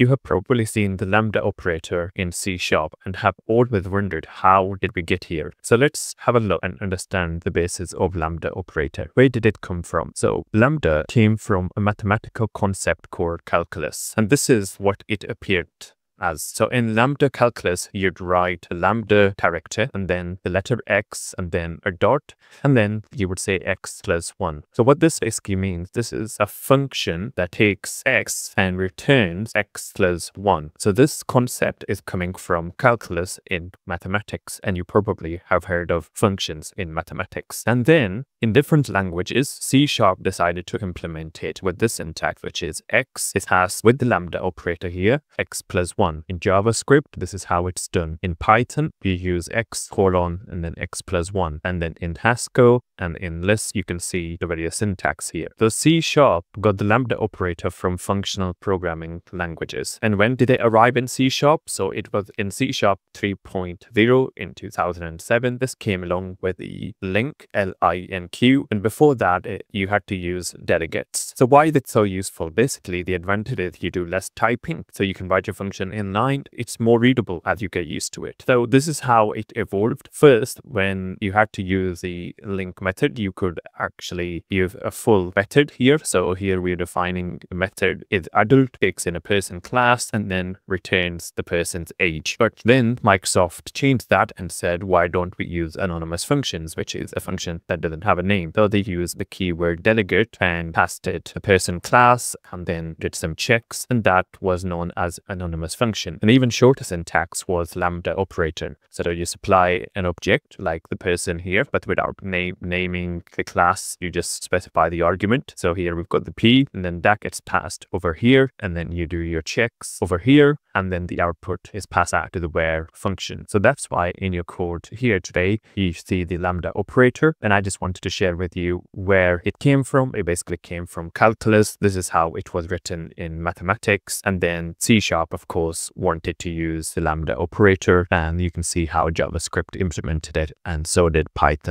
You have probably seen the lambda operator in C Sharp and have always wondered how did we get here. So let's have a look and understand the basis of lambda operator. Where did it come from? So lambda came from a mathematical concept called calculus. And this is what it appeared as. So in lambda calculus, you'd write a lambda character and then the letter x and then a dot, and then you would say x plus 1. So what this basically means, this is a function that takes x and returns x plus 1. So this concept is coming from calculus in mathematics, and you probably have heard of functions in mathematics. And then in different languages, C Sharp decided to implement it with this syntax, which is x, it has with the lambda operator here, x plus 1 1. In JavaScript, this is how it's done. In Python, we use x colon and then x plus 1. And then in Haskell and in Lisp, you can see the various syntax here. The C Sharp got the lambda operator from functional programming languages. And when did it arrive in C Sharp? So it was in C Sharp 3.0 in 2007. This came along with the LINQ, L-I-N-Q. And before that, it, you had to use delegates. So why is it so useful? Basically, the advantage is you do less typing. So you can write your function in line, it's more readable as you get used to it. So this is how it evolved. First, when you had to use the LINQ method, you could actually use a full method here. So here we're defining a method is adult, takes in a person class, and then returns the person's age. But then Microsoft changed that and said, why don't we use anonymous functions, which is a function that doesn't have a name. So they used the keyword delegate and passed it a person class and then did some checks. And that was known as anonymous function function. An even shorter syntax was lambda operator. So that you supply an object like the person here, but without naming the class, you just specify the argument. So here we've got the P and then that gets passed over here and then you do your checks over here and then the output is passed out to the where function. So that's why in your code here today, you see the lambda operator. And I just wanted to share with you where it came from. It basically came from calculus. This is how it was written in mathematics and then C sharp, of course, wanted to use the Lambda operator and you can see how JavaScript implemented it and so did Python.